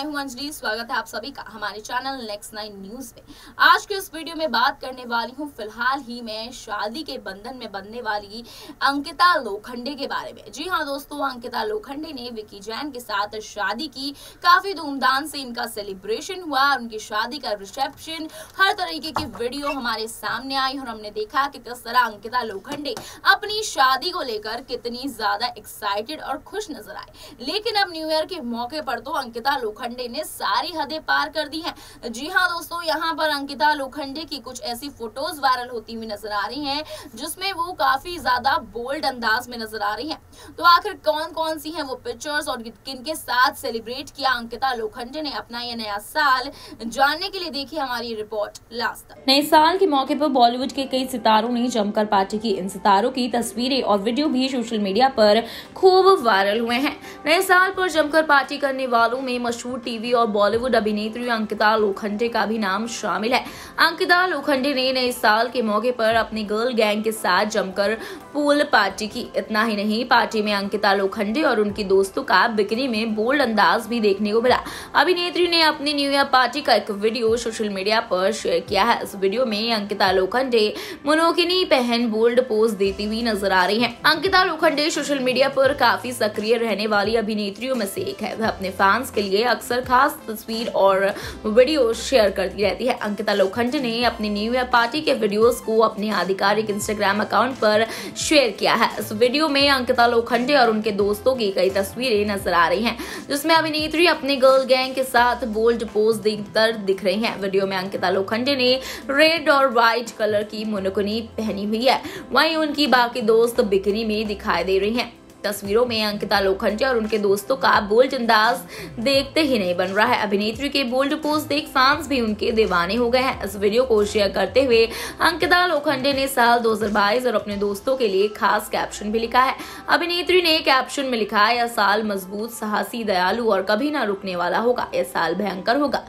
हूँ अंजलि, स्वागत है आप सभी का हमारे चैनल नेक्स्ट नाइन न्यूज़ में आज के इस वीडियो में बात करने वाली हूँ फ़िलहाल ही में शादी के बंधन में बनने वाली अंकिता लोखंडे के बारे में। जी हाँ दोस्तों, अंकिता लोखंडे ने विकी जैन के साथ शादी की। काफ़ी धूमधाम से इनका सेलिब्रेशन हुआ, उनकी शादी का रिसेप्शन हर तरीके की वीडियो हमारे सामने आई और हमने देखा कि किस तरह अंकिता लोखंडे अपनी शादी को लेकर कितनी ज़्यादा एक्साइटेड और खुश नज़र आए। लेकिन अब न्यू ईयर के मौके पर तो अंकिता लोखंडे ने सारी हदें पार कर दी हैं। जी हाँ दोस्तों, यहाँ पर अंकिता लोखंडे की कुछ ऐसी फ़ोटोज़ वायरल होती हुई नज़र आ रही हैं, जिसमें वो काफ़ी ज़्यादा बोल्ड अंदाज में नज़र आ रही हैं। तो आखिर कौन कौन सी हैं वो पिक्चर्स और किन के साथ सेलिब्रेट किया अंकिता लोखंडे ने अपना ये नया साल? जानने के लिए देखी हमारी रिपोर्ट लास्ट तक। नए साल के मौके पर बॉलीवुड के कई सितारों ने जमकर पार्टी की इन सितारों की तस्वीरें और वीडियो भी सोशल मीडिया पर खूब वायरल हुए हैं। नए साल पर जमकर पार्टी करने वालों में मशहूर टीवी और बॉलीवुड अभिनेत्री अंकिता लोखंडे का भी नाम शामिल है। अंकिता लोखंडे ने नए साल के मौके पर अपनी गर्ल गैंग के साथ जमकर पूल पार्टी की। इतना ही नहीं, पार्टी में अंकिता लोखंडे और उनकी दोस्तों का बिकनी में बोल्ड अंदाज भी देखने को मिला। अभिनेत्री ने अपनी न्यू ईयर पार्टी का एक वीडियो सोशल मीडिया पर शेयर किया है। इस वीडियो में अंकिता लोखंडे मुनोकिनी पहन बोल्ड पोज देती हुई नज़र आ रही है। अंकिता लोखंडे सोशल मीडिया पर काफ़ी सक्रिय रहने वाली अभिनेत्रियों में से एक है। वह अपने फैंस के लिए अक्सर खास तस्वीर और वीडियो शेयर करती रहती है। अंकिता लोखंडे ने अपनी न्यू ईयर पार्टी के वीडियोस को अपने आधिकारिक इंस्टाग्राम अकाउंट पर शेयर किया है। इस वीडियो में अंकिता लोखंडे और उनके दोस्तों की कई तस्वीरें नज़र आ रही हैं, जिसमें अभिनेत्री अपने गर्ल गैंग के साथ बोल्ड पोज देकर दिख रही हैं। वीडियो में अंकिता लोखंडे ने रेड और व्हाइट कलर की मुनकुनी पहनी हुई है। वहीं उनकी बाकी दोस्त बिकनी में दिखाई दे रही हैं। तस्वीरों में अंकिता लोखंडे और उनके दोस्तों का बोल्ड अंदाज देखते ही नहीं बन रहा है। अभिनेत्री के बोल्ड पोस्ट देख फैंस भी उनके दीवाने हो गए हैं। इस वीडियो को शेयर करते हुए अंकिता लोखंडे ने साल 2022 और अपने दोस्तों के लिए खास कैप्शन भी लिखा है। अभिनेत्री ने कैप्शन में लिखा है, यह साल मज़बूत, साहसी, दयालु और कभी ना रुकने वाला होगा। यह साल भयंकर होगा।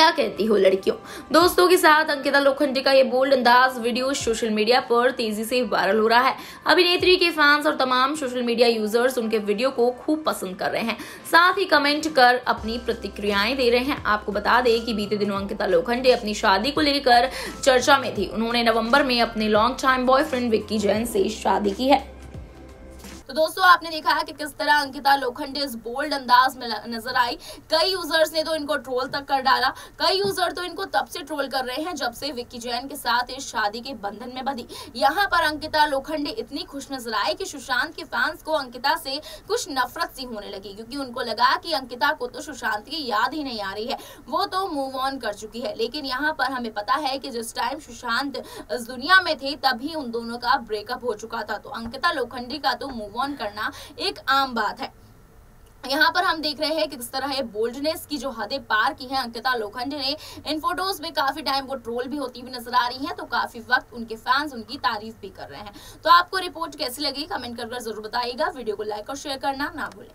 क्या कहती हो लड़कियों? दोस्तों के साथ अंकिता लोखंडे का ये बोल्ड अंदाज वीडियो सोशल मीडिया पर तेज़ी से वायरल हो रहा है। अभिनेत्री के फैंस और तमाम सोशल मीडिया यूज़र्स उनके वीडियो को खूब पसंद कर रहे हैं। साथ ही कमेंट कर अपनी प्रतिक्रियाएँ दे रहे हैं। आपको बता दें कि बीते दिनों अंकिता लोखंडे अपनी शादी को लेकर चर्चा में थी। उन्होंने नवंबर में अपने long time boyfriend Vicky Jain से शादी की है। तो दोस्तों, आपने देखा है कि किस तरह अंकिता लोखंडे इस बोल्ड अंदाज में नज़र आई। कई यूज़र्स ने तो इनको ट्रोल तक कर डाला। कई यूज़र तो इनको तब से ट्रोल कर रहे हैं जब से विक्की जैन के साथ इस शादी के बंधन में बधी। यहाँ पर अंकिता लोखंडे इतनी खुश नज़र आई कि सुशांत के फैंस को अंकिता से कुछ नफरत सी होने लगी, क्योंकि उनको लगा कि अंकिता को तो सुशांत की याद ही नहीं आ रही है। वो तो मूव ऑन कर चुकी है। लेकिन यहाँ पर हमें पता है कि जिस टाइम सुशांत इस दुनिया में थे, तभी उन दोनों का ब्रेकअप हो चुका था। तो अंकिता लोखंडे का तो मूव ऑन करना एक आम बात है। यहाँ पर हम देख रहे हैं कि किस तरह है बोल्डनेस की जो हदें पार की है अंकिता लोखंड ने, इन फ़ोटोज़ में काफ़ी टाइम वो ट्रोल भी होती हुई नज़र आ रही है तो काफ़ी वक्त उनके फैंस उनकी तारीफ़ भी कर रहे हैं। तो आपको रिपोर्ट कैसी लगी? कमेंट कर ज़रूर बताइएगा। वीडियो को लाइक और शेयर करना ना भूलें।